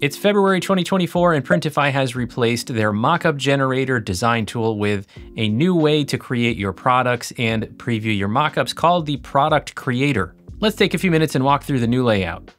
It's February 2024 and Printify has replaced their mockup generator design tool with a new way to create your products and preview your mockups called the Product Creator. Let's take a few minutes and walk through the new layout.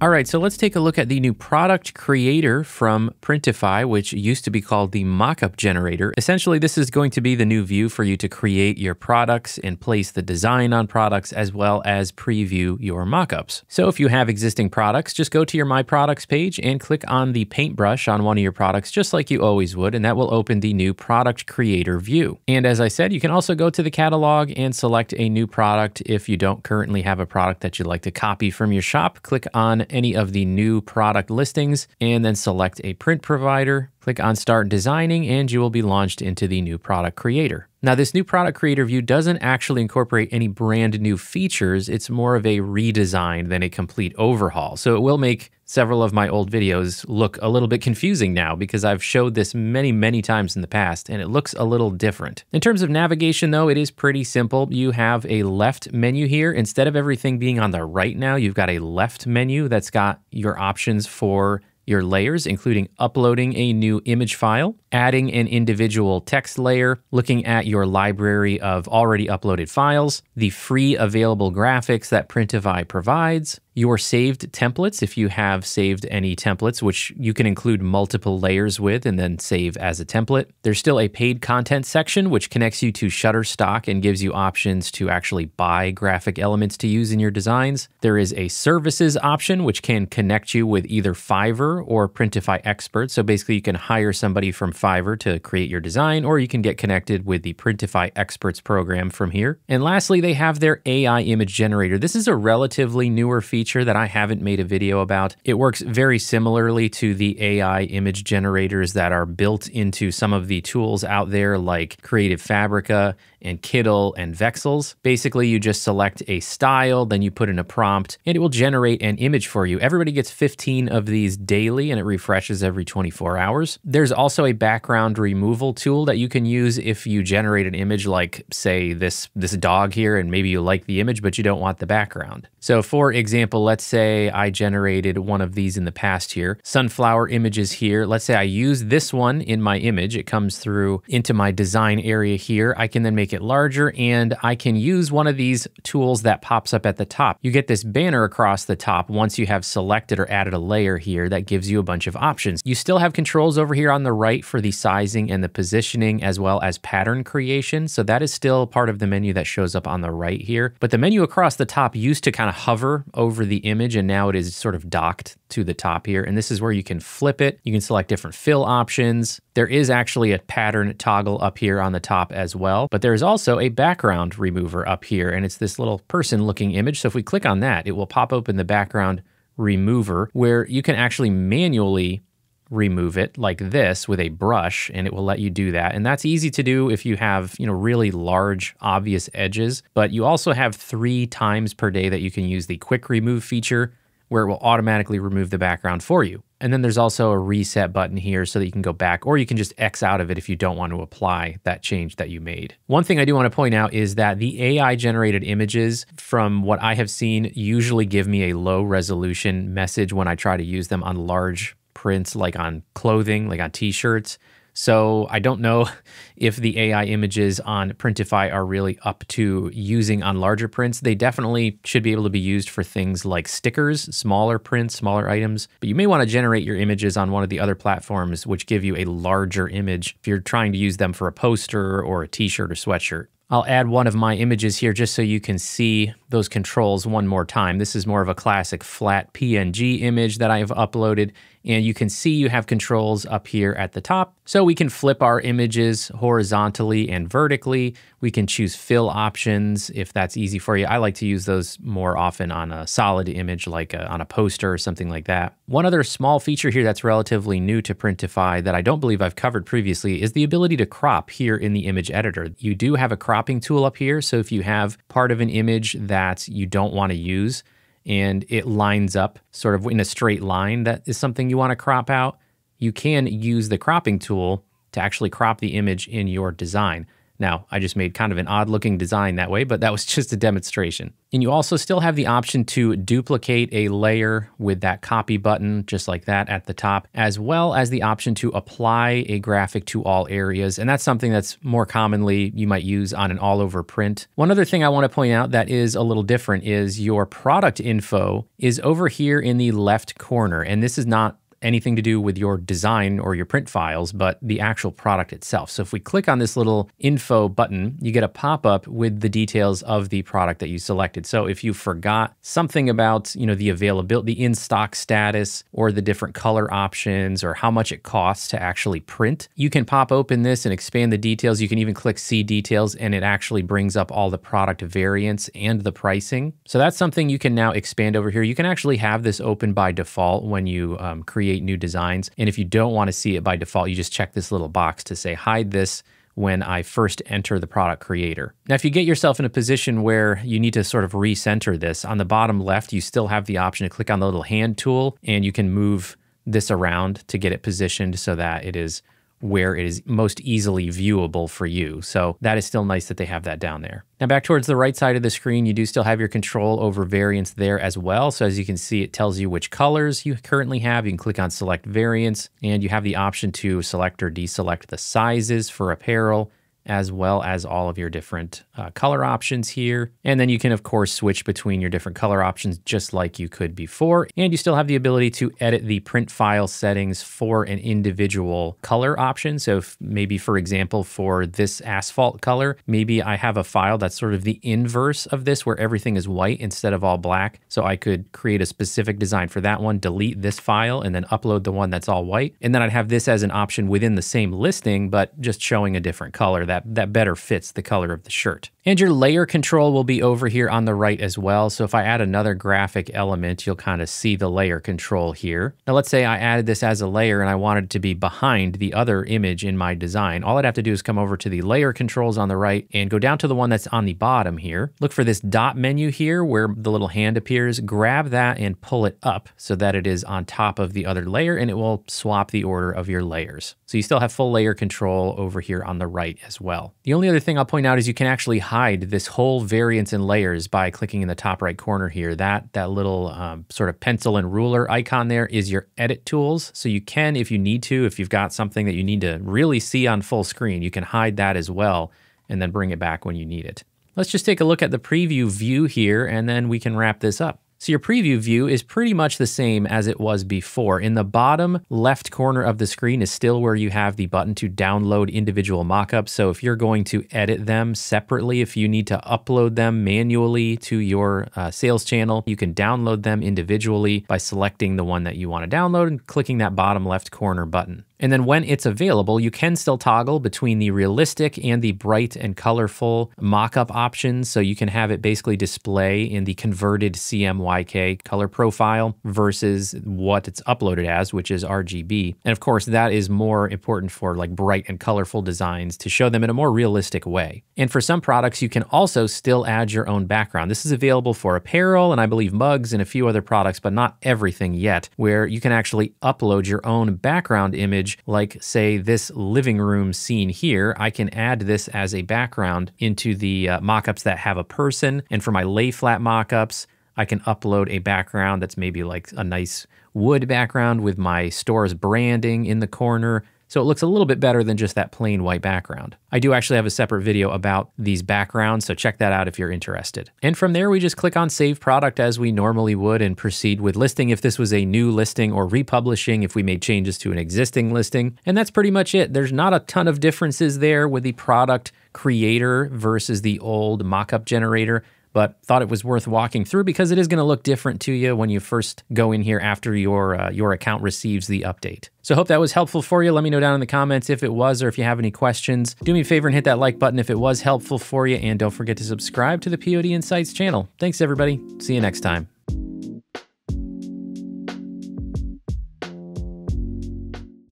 All right, so let's take a look at the new product creator from Printify, which used to be called the mockup generator. Essentially, this is going to be the new view for you to create your products and place the design on products as well as preview your mockups. So if you have existing products, just go to your My Products page and click on the paintbrush on one of your products, just like you always would, and that will open the new product creator view. And as I said, you can also go to the catalog and select a new product if you don't currently have a product that you'd like to copy from your shop. Click on any of the new product listings and then select a print provider. Click on Start Designing and you will be launched into the new product creator. Now, this new product creator view doesn't actually incorporate any brand new features. It's more of a redesign than a complete overhaul. So it will make several of my old videos look a little bit confusing now because I've showed this many, many times in the past and it looks a little different. In terms of navigation though, it is pretty simple. You have a left menu here. Instead of everything being on the right now, you've got a left menu that's got your options for your layers, including uploading a new image file, adding an individual text layer, looking at your library of already uploaded files, the free available graphics that Printify provides, your saved templates, if you have saved any templates, which you can include multiple layers with and then save as a template. There's still a paid content section, which connects you to Shutterstock and gives you options to actually buy graphic elements to use in your designs. There is a services option, which can connect you with either Fiverr or Printify Expert. So basically, you can hire somebody from Fiverr to create your design, or you can get connected with the Printify Experts program from here. And lastly, they have their AI image generator. This is a relatively newer feature feature that I haven't made a video about. It works very similarly to the AI image generators that are built into some of the tools out there like Creative Fabrica and Kittl and Vexels. Basically, you just select a style, then you put in a prompt, and it will generate an image for you. Everybody gets 15 of these daily, and it refreshes every 24 hours. There's also a background removal tool that you can use if you generate an image like, say, this, this dog here, and maybe you like the image, but you don't want the background. So for example, let's say I generated one of these in the past here, sunflower images here. Let's say I use this one in my image. It comes through into my design area here. I can then make make it larger and I can use one of these tools that pops up at the top. You get this banner across the top once you have selected or added a layer here that gives you a bunch of options. You still have controls over here on the right for the sizing and the positioning as well as pattern creation. So that is still part of the menu that shows up on the right here. But the menu across the top used to kind of hover over the image and now it is sort of docked to the top here. And this is where you can flip it. You can select different fill options. There is actually a pattern toggle up here on the top as well, but there's also a background remover up here, and it's this little person looking image. So if we click on that, it will pop open the background remover where you can actually manually remove it like this with a brush and it will let you do that. And that's easy to do if you have, you know, really large obvious edges, but you also have 3 times per day that you can use the quick remove feature where it will automatically remove the background for you. And then there's also a reset button here so that you can go back, or you can just X out of it if you don't want to apply that change that you made. One thing I do want to point out is that the AI generated images, from what I have seen, usually give me a low resolution message when I try to use them on large prints, like on clothing, like on t shirts. So I don't know if the AI images on Printify are really up to using on larger prints. They definitely should be able to be used for things like stickers, smaller prints, smaller items. But you may want to generate your images on one of the other platforms which give you a larger image if you're trying to use them for a poster or a t-shirt or sweatshirt. I'll add one of my images here just so you can see those controls one more time. This is more of a classic flat PNG image that I have uploaded and you can see you have controls up here at the top. So we can flip our images horizontally and vertically. We can choose fill options if that's easy for you. I like to use those more often on a solid image like a, on a poster or something like that. One other small feature here that's relatively new to Printify that I don't believe I've covered previously is the ability to crop here in the image editor. You do have a cropping tool up here. So if you have part of an image that you don't want to use, and it lines up sort of in a straight line that is something you want to crop out, you can use the cropping tool to actually crop the image in your design. Now, I just made kind of an odd looking design that way, but that was just a demonstration. And you also still have the option to duplicate a layer with that copy button, just like that at the top, as well as the option to apply a graphic to all areas. And that's something that's more commonly you might use on an all over print. One other thing I want to point out that is a little different is your product info is over here in the left corner. And this is not anything to do with your design or your print files, but the actual product itself. So if we click on this little info button, you get a pop-up with the details of the product that you selected. So if you forgot something about, you know, the availability, the in-stock status, or the different color options, or how much it costs to actually print, you can pop open this and expand the details. You can even click see details and it actually brings up all the product variants and the pricing. So that's something you can now expand over here. You can actually have this open by default when you um, create create new designs. And if you don't want to see it by default, you just check this little box to say hide this when I first enter the product creator. Now, if you get yourself in a position where you need to sort of recenter this, on the bottom left, you still have the option to click on the little hand tool and you can move this around to get it positioned so that it is where it is most easily viewable for you. So that is still nice that they have that down there. Now back towards the right side of the screen, you do still have your control over variants there as well. So as you can see, it tells you which colors you currently have. You can click on select variants and you have the option to select or deselect the sizes for apparel as well as all of your different uh, color options here. And then you can, of course, switch between your different color options just like you could before. And you still have the ability to edit the print file settings for an individual color option. So maybe, for example, for this asphalt color, maybe I have a file that's sort of the inverse of this where everything is white instead of all black. So I could create a specific design for that one, delete this file, and then upload the one that's all white. And then I'd have this as an option within the same listing, but just showing a different color that that, that better fits the color of the shirt. And your layer control will be over here on the right as well. So if I add another graphic element, you'll kind of see the layer control here. Now let's say I added this as a layer and I wanted it to be behind the other image in my design. All I'd have to do is come over to the layer controls on the right and go down to the one that's on the bottom here. Look for this dot menu here where the little hand appears. Grab that and pull it up so that it is on top of the other layer and it will swap the order of your layers. So you still have full layer control over here on the right as well. The only other thing I'll point out is you can actually hide hide this whole variance in layers by clicking in the top right corner here. That, that little um, sort of pencil and ruler icon there is your edit tools. So you can, if you need to, if you've got something that you need to really see on full screen, you can hide that as well and then bring it back when you need it. Let's just take a look at the preview view here and then we can wrap this up. So your preview view is pretty much the same as it was before. In the bottom left corner of the screen is still where you have the button to download individual mockups. So if you're going to edit them separately, if you need to upload them manually to your uh, sales channel, you can download them individually by selecting the one that you want to download and clicking that bottom left corner button. And then when it's available, you can still toggle between the realistic and the bright and colorful mockup options. So you can have it basically display in the converted CMYK color profile versus what it's uploaded as, which is RGB. And of course, that is more important for like bright and colorful designs to show them in a more realistic way. And for some products, you can also still add your own background. This is available for apparel and I believe mugs and a few other products, but not everything yet, where you can actually upload your own background image like say this living room scene here, I can add this as a background into the uh, mockups that have a person. And for my lay flat mockups, I can upload a background that's maybe like a nice wood background with my store's branding in the corner so it looks a little bit better than just that plain white background. I do actually have a separate video about these backgrounds, so check that out if you're interested. And from there, we just click on Save Product as we normally would and proceed with listing if this was a new listing or republishing if we made changes to an existing listing. And that's pretty much it. There's not a ton of differences there with the product creator versus the old mockup generator but thought it was worth walking through because it is going to look different to you when you first go in here after your uh, your account receives the update. So hope that was helpful for you. Let me know down in the comments if it was or if you have any questions. Do me a favor and hit that like button if it was helpful for you and don't forget to subscribe to the POD Insights channel. Thanks everybody. See you next time.